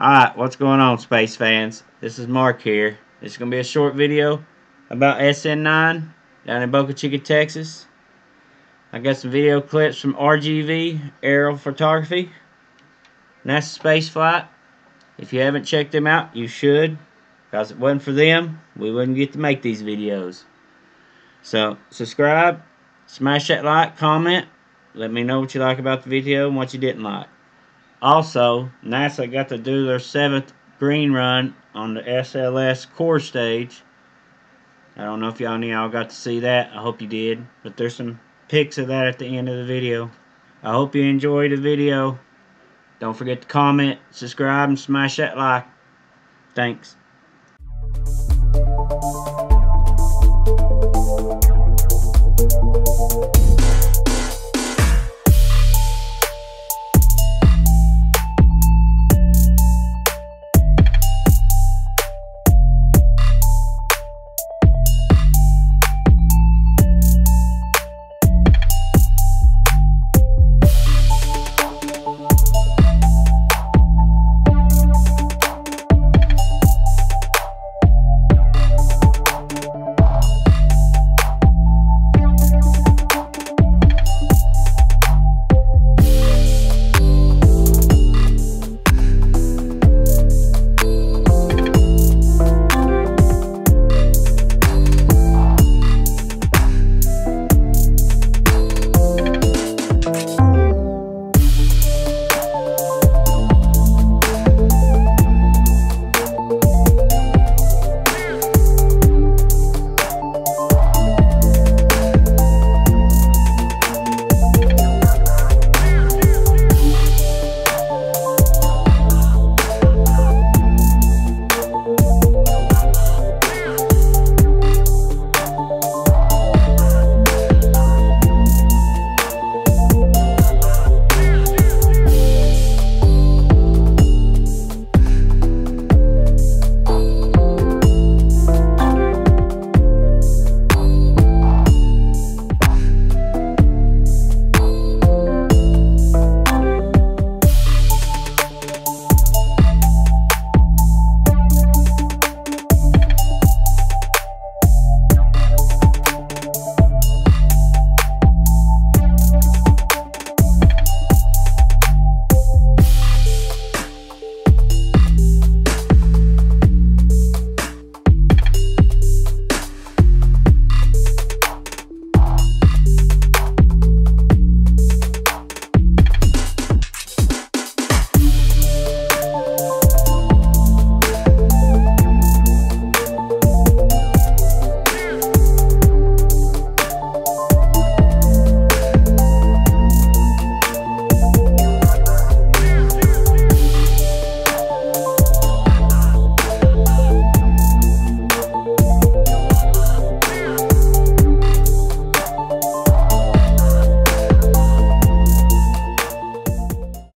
Alright, what's going on, space fans? This is Mark here. This is going to be a short video about SN9 down in Boca Chica, Texas. I got some video clips from RGV Aerial Photography. NASA Space Flight. If you haven't checked them out, you should. Because it wasn't for them, we wouldn't get to make these videos. So, subscribe, smash that like, comment. Let me know what you like about the video and what you didn't like. Also, NASA got to do their seventh green run on the SLS core stage. I don't know if y'all y'all got to see that. I hope you did. But there's some pics of that at the end of the video. I hope you enjoyed the video. Don't forget to comment, subscribe, and smash that like. Thanks.